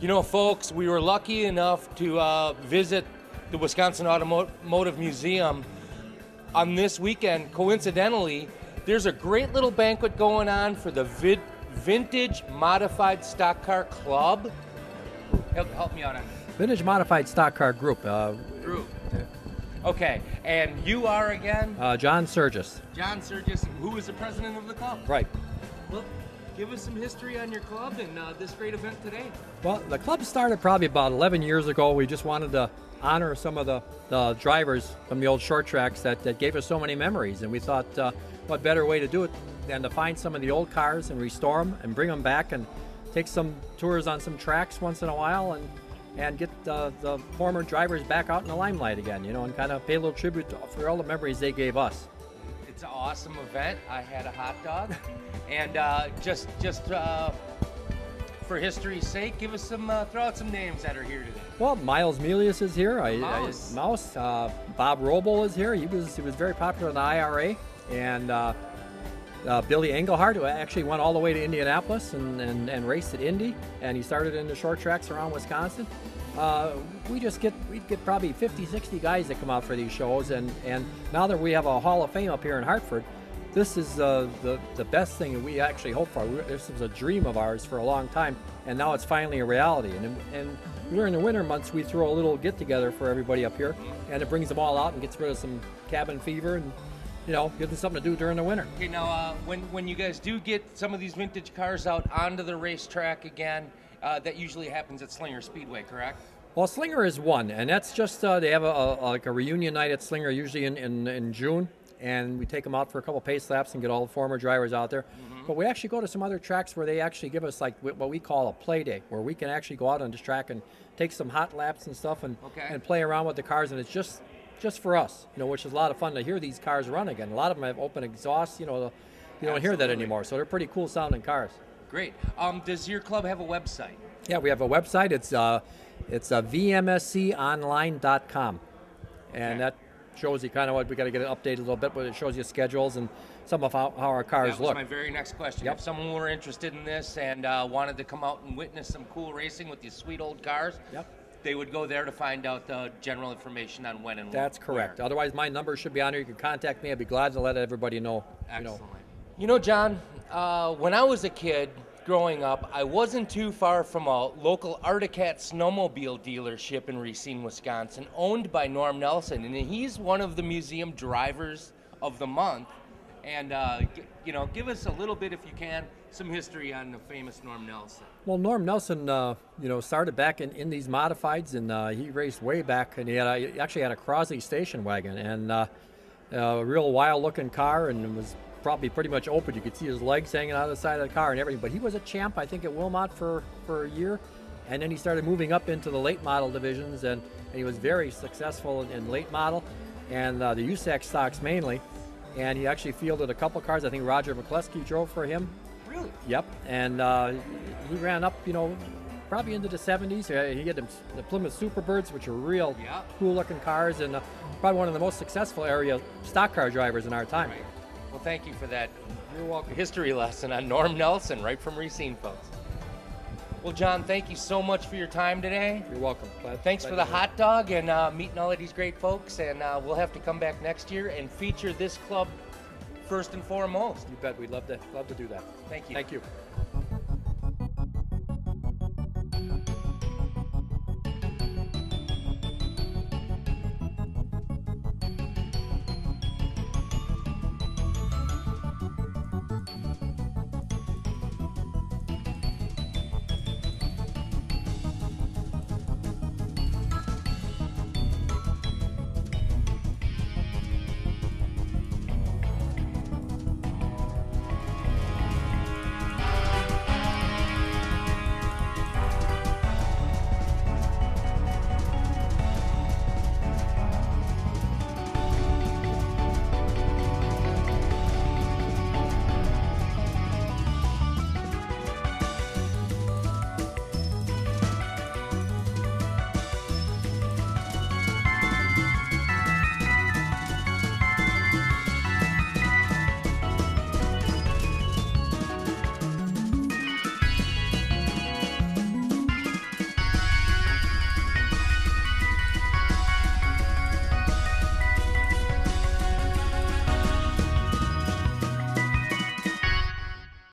You know, folks, we were lucky enough to uh, visit the Wisconsin Automotive Museum on this weekend. Coincidentally, there's a great little banquet going on for the vid- Vintage Modified Stock Car Club. Help, help me out on this. Vintage Modified Stock Car Group. Uh, Group. Okay, and you are again? uh, John Surgis. John Surgis, who is the president of the club. Right. Give us some history on your club and uh, this great event today. Well, the club started probably about 11 years ago. We just wanted to honor some of the, the drivers from the old short tracks that, that gave us so many memories. And we thought, uh, what better way to do it than to find some of the old cars and restore them and bring them back and take some tours on some tracks once in a while and and get uh, the former drivers back out in the limelight again, you know, and kind of pay a little tribute for all the memories they gave us. It's an awesome event. I had a hot dog, and uh, just just uh, for history's sake, give us some uh, throw out some names that are here today. Well, Miles Melius is here. I, Mouse. I, Mouse. Uh, Bob Roble is here. He was he was very popular in the IRA, and uh, uh, Billy Engelhardt, who actually went all the way to Indianapolis and, and, and raced at Indy, and he started in the short tracks around Wisconsin. Uh, we just get we get probably 50, 60 guys that come out for these shows, and, and now that we have a Hall of Fame up here in Hartford, this is uh, the the best thing that we actually hope for. This was a dream of ours for a long time, and now it's finally a reality. And and during the winter months, we throw a little get together for everybody up here, and it brings them all out and gets rid of some cabin fever and you know gives them something to do during the winter. Okay, now uh, when when you guys do get some of these vintage cars out onto the racetrack again, uh, that usually happens at Slinger Speedway, correct? Well, Slinger is one, and that's just uh, they have a, a like a reunion night at Slinger usually in, in, in June, and we take them out for a couple pace laps and get all the former drivers out there. But we actually go to some other tracks where they actually give us like what we call a play day, where we can actually go out on this track and take some hot laps and stuff and Okay. and play around with the cars, and it's just just for us, you know, which is a lot of fun to hear these cars run again. A lot of them have open exhaust, you know, you don't hear that anymore, so they're pretty cool sounding cars. Great. Um, does your club have a website? Yeah, we have a website. It's uh, it's uh, vmsconline.com, and Okay. that shows you kind of what we got to get it updated a little bit, but it shows you schedules and some of how, how our cars That was look. my very next question. Yep. If someone were interested in this and uh, wanted to come out and witness some cool racing with these sweet old cars, Yep. they would go there to find out the general information on when and That's where. correct. Otherwise, my number should be on there. You can contact me. I'd be glad to let everybody know. You know, Excellent. You know, John, uh, when I was a kid growing up, I wasn't too far from a local Arctic Cat snowmobile dealership in Racine, Wisconsin, owned by Norm Nelson, and he's one of the museum drivers of the month. And uh, g- you know, give us a little bit, if you can, some history on the famous Norm Nelson. Well, Norm Nelson, uh, you know, started back in, in these modifieds, and uh, he raced way back, and he, had a, he actually had a Crosley station wagon, and uh, a real wild-looking car, and it was probably pretty much open. You could see his legs hanging out of the side of the car and everything. But he was a champ, I think, at Wilmot for, for a year, and then he started moving up into the late model divisions, and, and he was very successful in, in late model, and uh, the USAC stocks mainly. And he actually fielded a couple cars. I think Roger McCluskey drove for him Really? Yep, and uh, he ran up, you know, probably into the 70s. Uh, He had them, the Plymouth Superbirds, which are real Yeah. cool-looking cars, and uh, probably one of the most successful area stock car drivers in our time. Right. Well, thank you for that You're welcome. history lesson on Norm Nelson, right from Racine, folks. Well, John, thank you so much for your time today. You're welcome. Glad- Thanks glad for the hot dog and uh, meeting all of these great folks. And uh, we'll have to come back next year and feature this club first and foremost. You bet. We'd love to love to do that. Thank you. Thank you.